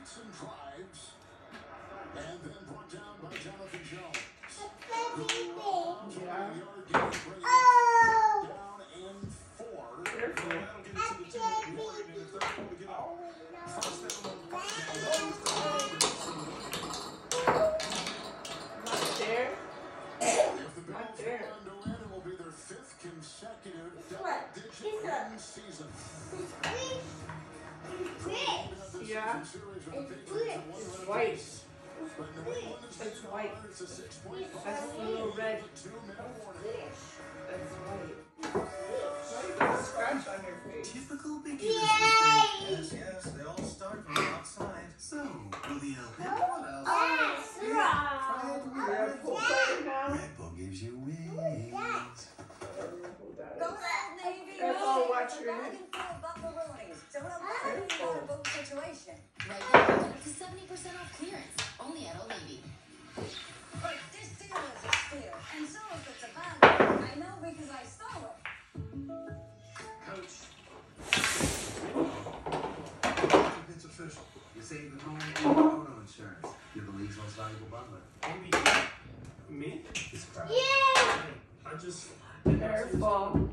states and tribes, and then brought down by Jonathan Jones. Oh. Down and four. Consecutive double-digit yeah. It's white. It's white. That's a little red. That's white. You got a scratch on your face? Typical beginners. Yes, yes, they all start from outside. So, will the LP? Else? Try it Red Bull. Red Bull gives you wings. Careful, Navy, watch your head. and forth buckaroonies. So we're back in Careful. a boat situation. Right now, up to 70% off clearance. Only at Old Navy. But this deal is a steal. And so if it's a bad I know because I stole it. Coach. It's official. You're saving home and auto insurance. You're the league's most valuable bundler. Maybe me? It's crap. I just Careful.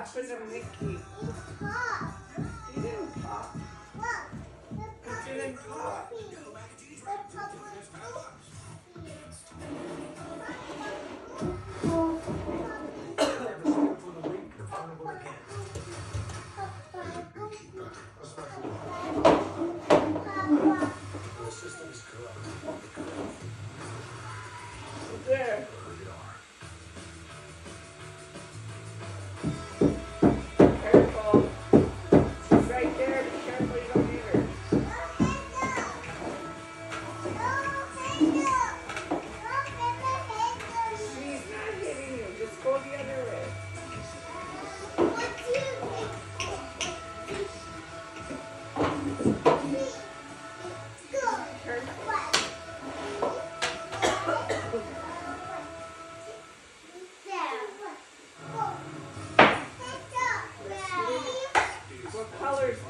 Happened to Mickey?